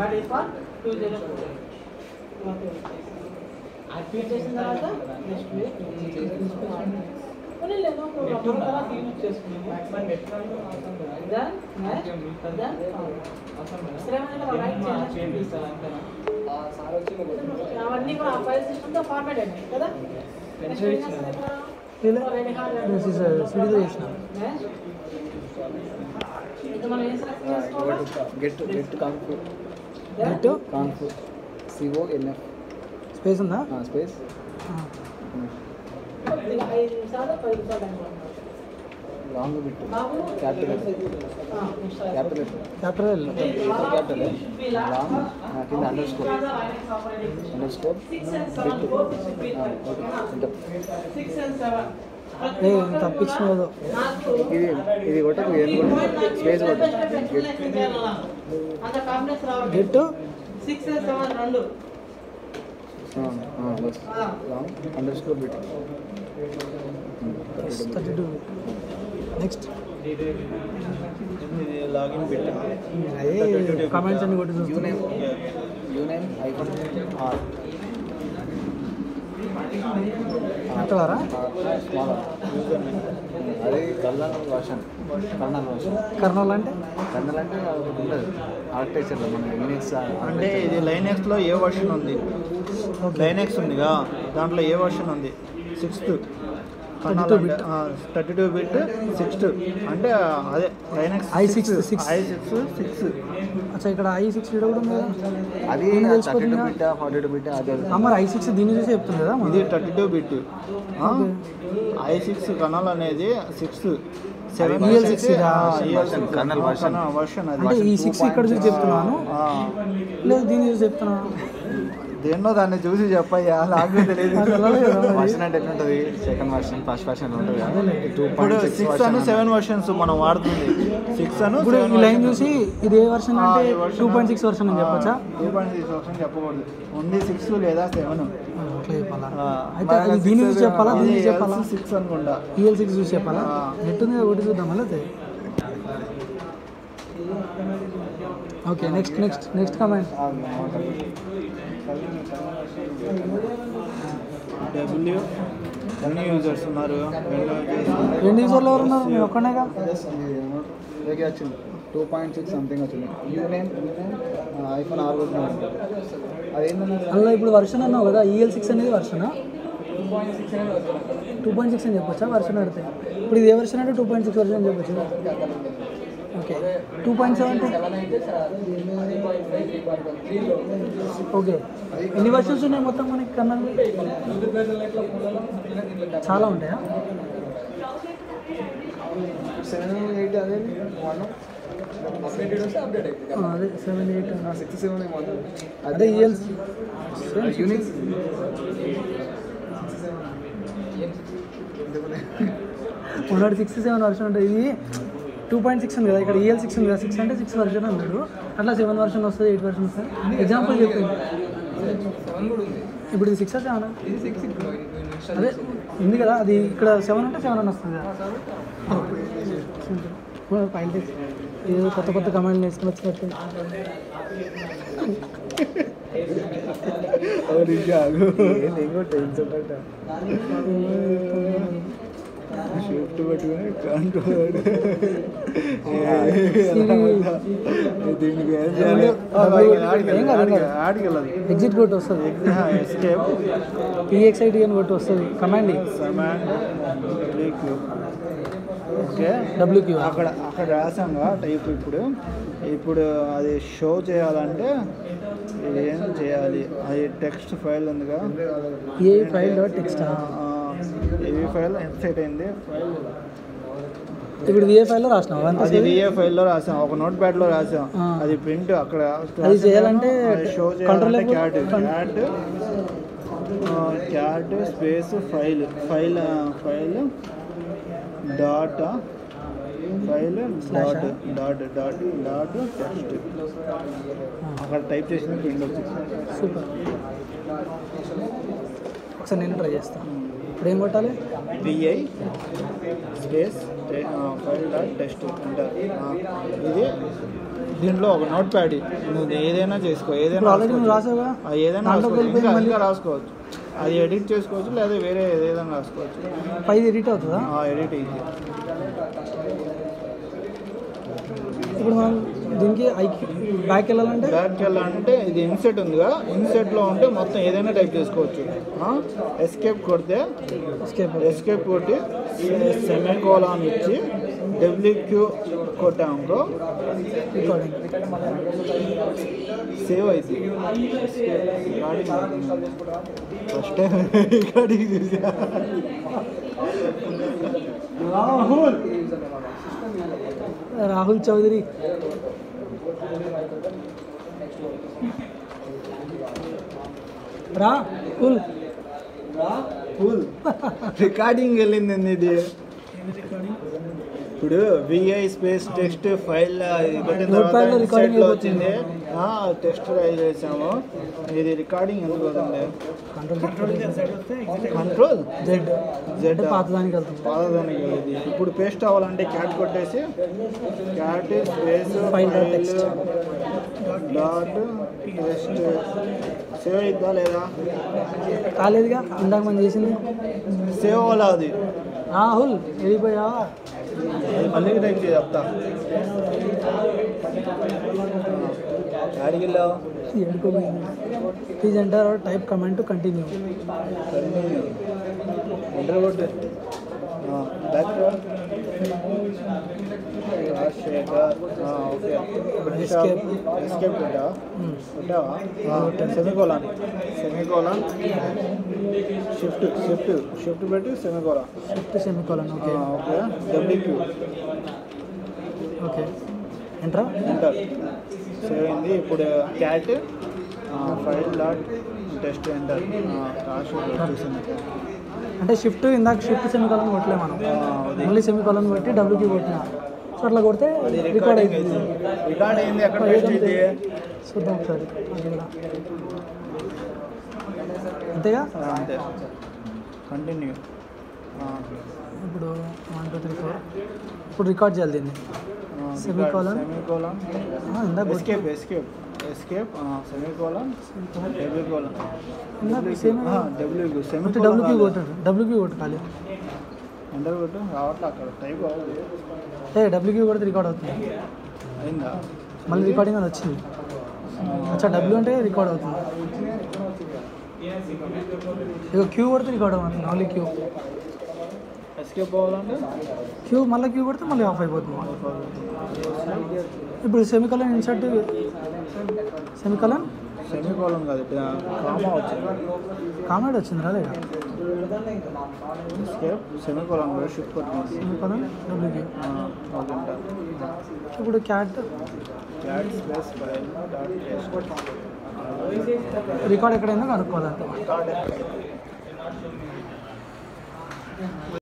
But is for two zero four activate చేసిన తర్వాత next లేదు అవన్నీ కూడా ఆ ఫైల్ సిస్టమ్తో ఫార్మాట్ అయినాయి కదా? Next ఏం చేస్తారు ఇక్కడ? Ready hard and- సిడీలో చేసిన Next. ఇది మనం ఏం select చేసుకోవాలి? Get get conf get conf C O N F space ఉందా? Space. Long bit capital. Capital capital capital long కింద underscore underscore bit okay నాకు ఇది ఇది కొట్టకు ఏం కొట్టు స్పేస్ కొట్టు. అంత కాంప్లెక్స్ రావట్లేదు గెట్ సిక్స్ అండ్ సెవెన్ రెండు. Bus. Long underscore bit thirty two next login పెట్టాను అదే కామెంట్స్ అన్ని కొట్టి చూస్తున్నాం యూనేమ్ యూనేమ్ ఐఫోన్ ఆర్. అంటారా అది kernel version kernel version. Kurnool అంటే కర్నల్ అంటే ఉంటుంది ఆర్కిటెక్చర్లో మన యూనిక్స్ అంటే ఇది లైనెక్స్లో ఏ వర్షన్ ఉంది? లైనెక్స్ ఉందిగా. దాంట్లో ఏ వర్షన్ ఉంది? Sixth 32 bit. Thirty two bit sixth అంటే అదే Linux i6 six. I six six అచ్చా ఇక్కడ ఐ సిక్స్ కూడా ఉంది? కదా అది థర్టీ టూ తెలిసిపోతుందా? బిట్ ఫార్టీ టూ బిట్ అది మరి ఐ సిక్స్ దీన్ని చూసి చెప్తుంది కదా ఇది thirty two bit I six kernel అనేది సిక్స్ సెవెన్ EL6 ఇదా? Colonel version. వర్షన్ అది. అంటే ఈ సిక్స్ ఇక్కడ చూసి చెప్తున్నాను. ఆ, లేదు దీన్ని చూసి చెప్తున్నాను. దేన్నో దాన్ని చూసి చెప్పయ్యా నాకు తెలియదు. వర్షన్ అంటే ఎట్లుంటుంది? సెకండ్ వర్షన్ ఫస్ట్ వర్షన్ ఉంటుంది ఇప్పుడు సిక్స్ అను సెవెన్ వర్షన్స్ మనం వాడుతుంది. సిక్స్ అను ఇప్పుడు ఈ లైన్ చూసి ఇది ఏ వర్షన్ అంటే టూ పాయింట్ సిక్స్ వర్షన్ అని చెప్పొచ్చా? టూ పాయింట్ సిక్స్ వర్షన్ చెప్పకూడదు. ఉంది సిక్స్ లేదా సెవెన్ దీన్ని చూసి చెప్పాలా? దీన్ని చూసి చెప్పాలా? సిక్స్ అనుకుంటా. ఈఎల్ సిక్స్ చూసి చెప్పాలా. నెట్ ఉంది ఒకటి చూద్దాం అయితే okay next next next comment W ఎన్ని యూజర్స్ ఉన్నారు? రెండు యూజర్లు ఎవరు ఉన్నారు? నేను ఒక్కనేగా వచ్చింది. టూ పాయింట్ సిక్స్ సంథింగ్ వచ్చింది. యూనేమ్ యూనేమ్ ఐఫోన్ ఆర్ అదేంటన్నారు అలా ఇప్పుడు వర్షన్ అన్నావు కదా ఈఎల్ సిక్స్ అనేది వర్షనా టూ పాయింట్ సిక్స్ అని చెప్పొచ్చా? వర్షన్ అడితే. ఇప్పుడు ఇది ఏ వర్షన్ అంటే టూ పాయింట్ సిక్స్ వర్షన్ అని చెప్పొచ్చు okay two point seven okay ఎన్ని వర్షన్స్ ఉన్నాయి మొత్తం మనకి కన్నా చాలా ఉంటాయా? సెవెన్ ఎయిట్ అదే వన్ అదే సెవెన్ ఎయిట్ సిక్స్ సెవెన్ అదే ఈఎల్ యూనిక్ ఉన్నాడు సిక్స్ సెవెన్ వర్షన్ ఉంటుంది ఇది టూ పాయింట్ సిక్స్ ఉంది కదా ఇక్కడ ఈఎల్ సిక్స్ ఉంది కదా సిక్స్ అంటే సిక్స్ వర్షన్ అన్నాడు. అట్లా సెవెన్ వర్షన్ వస్తుంది ఎయిట్ వర్షన్ వస్తుంది. ఎగ్జాంపుల్ చెప్పింది ఇప్పుడు ఇది సిక్స్ సెవెన్ అదే ఉంది కదా అది ఇక్కడ సెవెన్ అంటే సెవెన్ అని వస్తుంది కదా. ఏదో కొత్త కొత్త కమాండ్లు వేసుకుని వచ్చినట్టు. షిఫ్ట్ పట్టుకుని కంట్రోల్ దీనికి ఏం చేయాలి ఎగ్జిట్ కొట్టి వస్తుంది. ఎస్కేప్ పిఎక్స్ఐటి అని కొట్టి వస్తుంది. కమాండ్ ఓకే డబ్ల్యూక్యూ అక్కడ అక్కడ రాసాంగా టైప్ ఇప్పుడు. ఇప్పుడు అది షో చేయాలంటే ఏం చేయాలి? అది టెక్స్ట్ ఫైల్ ఉందిగా ఏ ఫైల్ టెక్స్ట్ ఏవి ఫైల్ సెట్ అయింది. ఇప్పుడు ఏ ఫైల్లో రాసినావు? అంత అది విఏ ఫైల్లో రాసాం. ఒక నోట్ ప్యాడ్లో రాసాం. అది ప్రింట్ అక్కడ అది చేయాలంటే షో చేయాలంటే cat cat cat space file file file dot file dot dot dot dot text అక్కడ టైప్ చేసిన ప్రింట్ వచ్చింది సూపర్ ఒకసారి నేను ట్రై చేస్తాను ఇప్పుడు ఏం కొట్టాలి V I space file dot test ఇది దీంట్లో ఒక నోట్ ప్యాడ్ నువ్వు ఏదైనా చేసుకో ఏదైనా ఏదైనా రాసుకోవచ్చు. ఇంకా అది ఎడిట్ చేసుకోవచ్చు లేదా వేరే ఏదైనా రాసుకోవచ్చు. పైది ఎడిట్ అవుతుందా? ఆ, ఎడిట్ ఇది. ఇప్పుడు మనం దీనికి బ్యాక్ వెళ్ళాలంటే? బ్యాక్కి వెళ్ళాలంటే ఇది ఇన్సెట్ ఉందిగా. ఇన్సెట్లో ఉంటే మొత్తం ఏదైనా టైప్ చేసుకోవచ్చు. ఎస్కేప్ కొడితే ఎస్కేప్. ఎస్కేప్ కొట్టి సెమీ కోలాన్ ఇచ్చి డబ్ల్యూక్యూ రికార్డింగ్ సేవ్ అవుతుంది ఫస్ట్ టైం రికార్డింగ్ చూసా. రాహుల్ చౌదరి. రా కూల్ ఫుల్ రికార్డింగ్ వెళ్ళింది ఇది ఇప్పుడు విఐ స్పేస్ టెక్స్ట్ ఫైల్ కొట్టిన తర్వాత. వచ్చింది. టెక్స్ట్ రైజ్ చేసాము. ఇది రికార్డింగ్ ఎందుకు అవుతుంది? కంట్రోల్ జెడ్ జెడ్ పాతదానికి వెళ్తుంది. పాదదానికి వెళ్ళేది ఇప్పుడు పేస్ట్ అవ్వాలంటే క్యాట్ కొట్టేసి cat space text. Dot text save అయిద్దా లేదా? కాలేదుగా? ఇందాక మనం చేసింది. సేవ్ అవ్వాలా అది? రాహుల్ వెళ్ళిపోయావా? అది మళ్ళీ టైప్ చేయి చెప్తా యాడికి వెళ్ళావు ఎడుకోపోయింది please enter type comment to continue enter కొట్టు బ్యాక్ Escape. ఎస్కేప్ కొట్టా కొట్టావా semicolon semicolon shift shift shift పెట్టి semicolon shift semicolon okay. Okay W Q okay ఎంట్రా enter save అయింది. ఇప్పుడు cat file dot test enter అంటే షిఫ్ట్ ఇందాక shift semicolon కొట్టలే మనం. మళ్ళీ సెమికోలన్ కొట్టి డబ్ల్యూకి కొట్టిన. సో అట్లా కొడితే అది రికార్డ్ రికార్డింగ్ అవుతుంది అయింది రికార్డ్ అయింది ఎక్కడ టెస్ట్ అయింది చూద్దాం ఒకసారి అది కూడా అంతేగా ఆ, అంతే కంటిన్యూ ఇప్పుడు వన్ టూ త్రీ ఫోర్ ఇప్పుడు రికార్డ్ చేయాలి దీన్ని Semicolon. సెమీకోలన్ ఆ, ఇందాక కొట్టి- escape escape escape semicolon W colon ఇందాక సేమ్ డబ్ల్యూక్యూ అంటే సెమీకోలన్ డబ్ల్యూకి కొట్టాడు డబ్ల్యూకి కొట్టాలి ఎంటర్ కొట్టు రావట్లే అక్కడ. టైప్ ఏ డబ్ల్యూకి కొడితే రికార్డ్ అవుతుంది. అయిందా? మళ్ళీ రికార్డింగ్ అని వచ్చింది. అచ్చా డబ్ల్యూ అంటే రికార్డ్ అవుతుంది. ఇక క్యూ కొడితే రికార్డ్ అవుతుంది ఓన్లీ క్యూ ఎస్కేప్ అవ్వాలంటే క్యూ మళ్ళీ క్యూ కొడితే మళ్ళీ ఆఫ్ అయిపోతుంది. ఇప్పుడు సెమికలన్ ఇన్సర్ట్ సెమికలన్ సెమీకోలన్ కాదు కామా వచ్చింది. కామెడీ వచ్చింది రాలేక ఎస్కేప్ సెమీకోలన్ కూడా షిఫ్ట్ కొట్టింది సెమికలన్ డబ్ల్యూకి ఓకే ఇప్పుడు cat cat space file dot test record ఎక్కడైనా కనుక్కోవాలంటే రికార్డ్